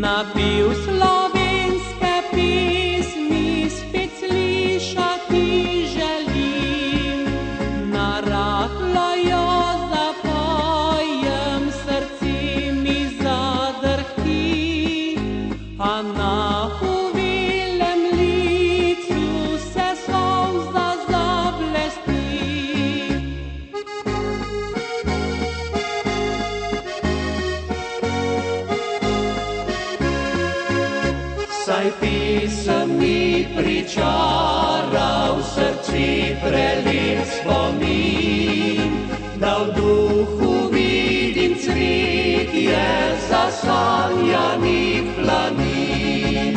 napil slovenske pismi, spet slišati želim. Narahlo jo zapojem, srce mi zadrhti, a na Saj pisem mi pričaral srci prelep spomin, da v duhu vidim cvetje zasanjanih planin,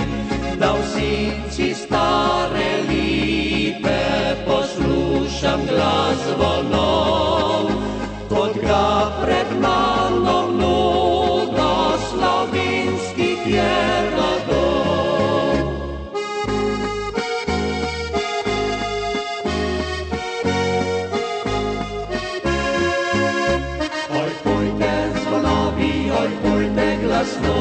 da v sinci stare lipe poslušam glas oj, pojte glasno,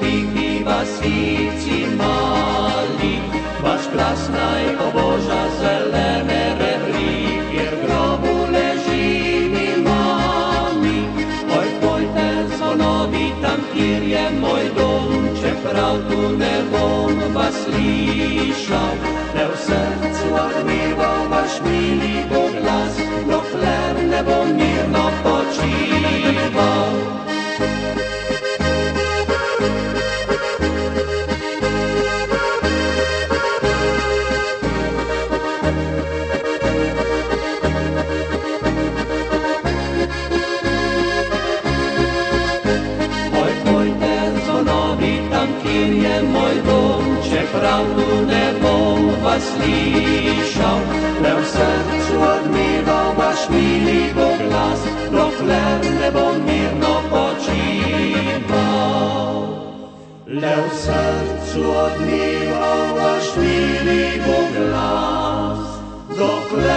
tihi vasici mali, vaš glas naj poboža zelene rebri, kjer v grobu leži mi mami. Oj, pojte zvonovi, tam kjer je moj dom, čeprav tu ne bom vas slišal, kim je moj dom, čeprav tu ne bom vas slišal. Le v srcu odmeva vaš mili bo glas, dokler ne bom mirno počival. Le v srcu odmeva vaš mili bo glas, dokler